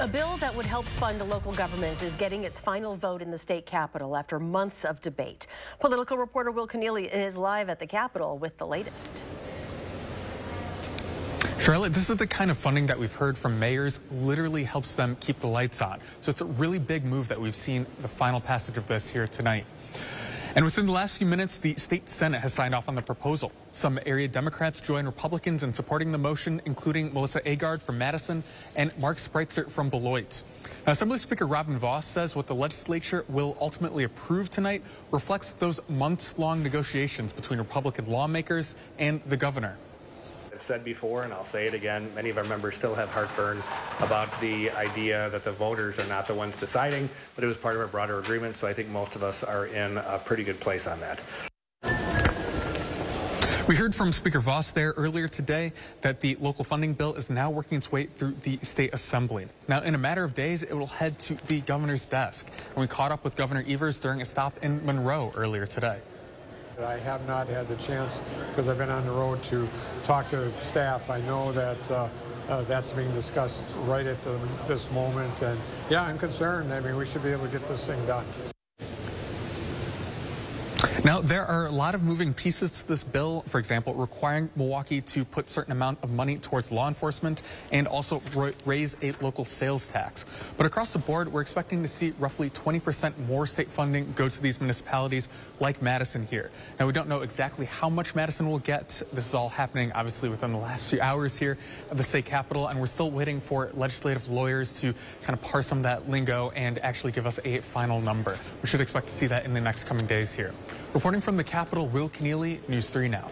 A bill that would help fund local governments is getting its final vote in the state capitol after months of debate. Political reporter Will Kenneally is live at the Capitol with the latest. Charlotte, this is the kind of funding that we've heard from mayors literally helps them keep the lights on. So it's a really big move that we've seen the final passage of this here tonight. And within the last few minutes, the state Senate has signed off on the proposal. Some area Democrats join Republicans in supporting the motion, including Melissa Agard from Madison and Mark Spreitzer from Beloit. Now, Assembly Speaker Robin Vos says what the legislature will ultimately approve tonight reflects those months-long negotiations between Republican lawmakers and the governor. Said before, and I'll say it again, many of our members still have heartburn about the idea that the voters are not the ones deciding, but it was part of a broader agreement, so I think most of us are in a pretty good place on that. We heard from Speaker Vos there earlier today that the local funding bill is now working its way through the state assembly. Now, in a matter of days, it will head to the governor's desk. And we caught up with Governor Evers during a stop in Monroe earlier today. I have not had the chance, because I've been on the road, to talk to staff. I know that uh, uh, that's being discussed right at the, this moment. And yeah, I'm concerned. I mean, we should be able to get this thing done. Now, there are a lot of moving pieces to this bill, for example, requiring Milwaukee to put certain amount of money towards law enforcement and also raise a local sales tax. But across the board, we're expecting to see roughly 20% more state funding go to these municipalities like Madison here. Now, we don't know exactly how much Madison will get. This is all happening, obviously, within the last few hours here at the state capitol, and we're still waiting for legislative lawyers to kind of parse some of that lingo and actually give us a final number. We should expect to see that in the next coming days here. Reporting from the Capitol, Will Kenneally, News 3 Now.